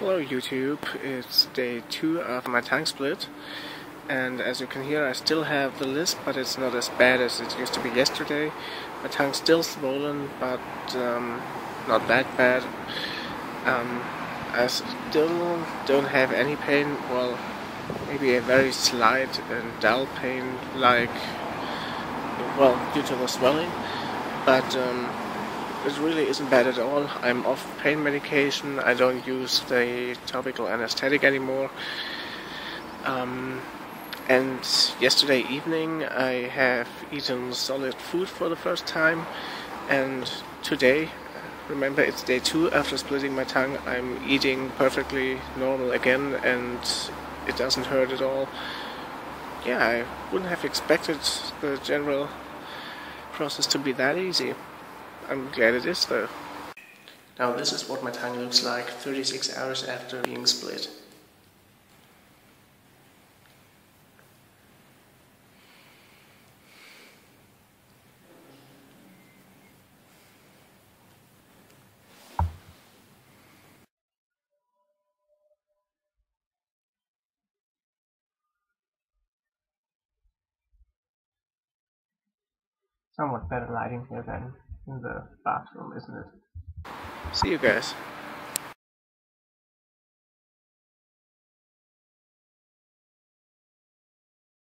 Hello YouTube, it's day two of my tongue split and as you can hear I still have the lisp but it's not as bad as it used to be yesterday. My tongue's still swollen but um, not that bad. Um, I still don't have any pain, well maybe a very slight and dull pain like well due to the swelling but um, it really isn't bad at all. I'm off pain medication. I don't use the topical anesthetic anymore. Um, and yesterday evening I have eaten solid food for the first time. And today, remember it's day two after splitting my tongue, I'm eating perfectly normal again and it doesn't hurt at all. Yeah, I wouldn't have expected the general process to be that easy. I'm glad it is though. Now this is what my tongue looks like 36 hours after being split. Somewhat better lighting here than in the bathroom, isn't it? See you guys.